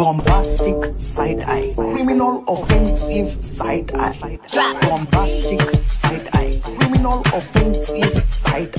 Bombastic side eye, criminal offensive side eye, bombastic side eye, criminal offensive side eye.